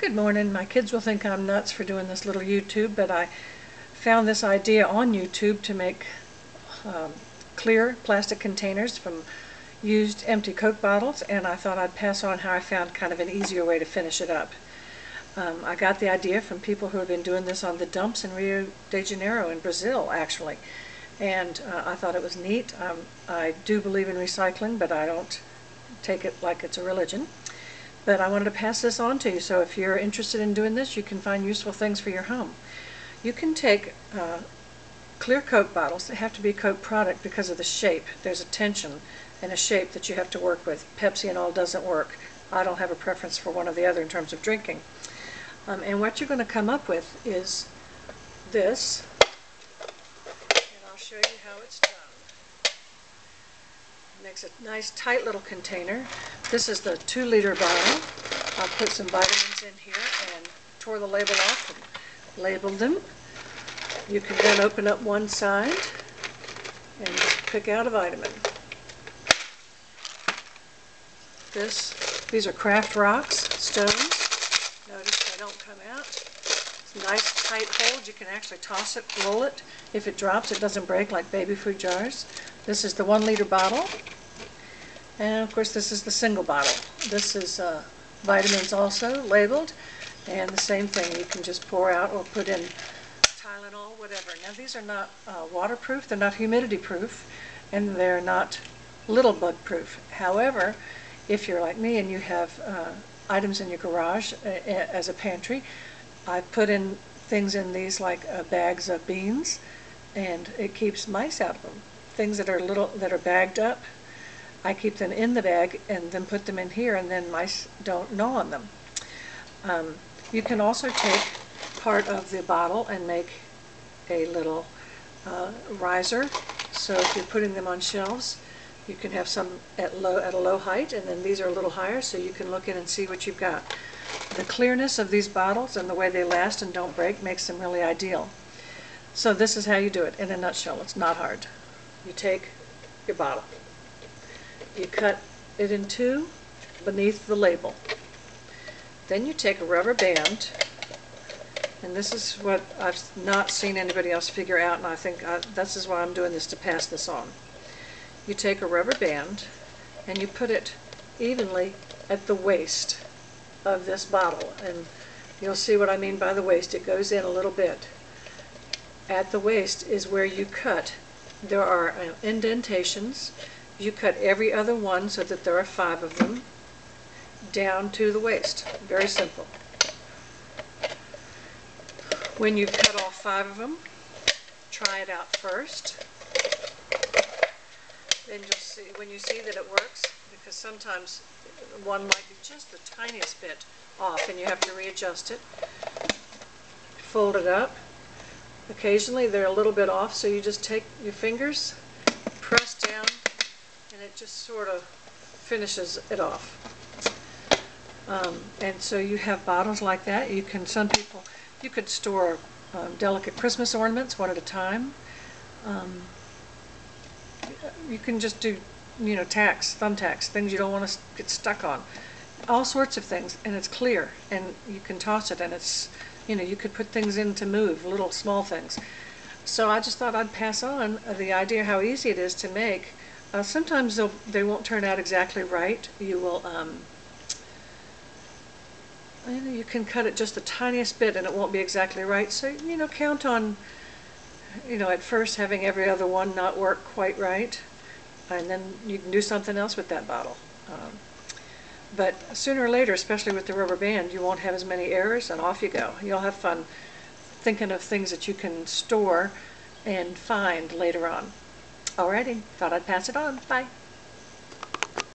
Good morning. My kids will think I'm nuts for doing this little YouTube, but I found this idea on YouTube to make um, clear plastic containers from used empty Coke bottles, and I thought I'd pass on how I found kind of an easier way to finish it up. Um, I got the idea from people who have been doing this on the dumps in Rio de Janeiro in Brazil, actually. And uh, I thought it was neat. Um, I do believe in recycling, but I don't take it like it's a religion. But I wanted to pass this on to you, so if you're interested in doing this, you can find useful things for your home. You can take uh, clear Coke bottles, they have to be Coke product because of the shape. There's a tension and a shape that you have to work with. Pepsi and all doesn't work. I don't have a preference for one or the other in terms of drinking. Um, and what you're going to come up with is this, and I'll show you how it's done. Makes a nice tight little container. This is the two liter bottle. I'll put some vitamins in here and tore the label off and labeled them. You can then open up one side and pick out a vitamin. This, these are craft rocks, stones. Notice they don't come out. It's a nice tight hold. You can actually toss it, roll it. If it drops, it doesn't break like baby food jars. This is the one liter bottle. And of course, this is the single bottle. This is uh, vitamins also labeled. And the same thing, you can just pour out or put in Tylenol, whatever. Now, these are not uh, waterproof, they're not humidity proof, and they're not little bug proof. However, if you're like me and you have uh, items in your garage uh, as a pantry, I put in things in these like uh, bags of beans, and it keeps mice out of them things that are little that are bagged up. I keep them in the bag and then put them in here, and then mice don't gnaw on them. Um, you can also take part of the bottle and make a little uh, riser. So if you're putting them on shelves, you can have some at low at a low height, and then these are a little higher, so you can look in and see what you've got. The clearness of these bottles and the way they last and don't break makes them really ideal. So this is how you do it in a nutshell. It's not hard you take your bottle. You cut it in two beneath the label. Then you take a rubber band, and this is what I've not seen anybody else figure out, and I think I, this is why I'm doing this to pass this on. You take a rubber band and you put it evenly at the waist of this bottle, and you'll see what I mean by the waist. It goes in a little bit. At the waist is where you cut there are uh, indentations. You cut every other one so that there are five of them down to the waist. Very simple. When you've cut all five of them, try it out first. Then you'll see, when you see that it works, because sometimes one might be just the tiniest bit off and you have to readjust it. Fold it up Occasionally they're a little bit off, so you just take your fingers, it just sort of finishes it off. Um, and so you have bottles like that. You can, some people, you could store um, delicate Christmas ornaments one at a time. Um, you can just do, you know, tacks, thumbtacks, things you don't want to get stuck on. All sorts of things, and it's clear, and you can toss it, and it's you know, you could put things in to move, little small things. So I just thought I'd pass on the idea how easy it is to make. Uh, sometimes they won't turn out exactly right. You will, um, you can cut it just the tiniest bit and it won't be exactly right. So, you know, count on, you know, at first having every other one not work quite right. And then you can do something else with that bottle. Um, but sooner or later, especially with the rubber band, you won't have as many errors and off you go. You'll have fun thinking of things that you can store and find later on. Alrighty, thought I'd pass it on. Bye.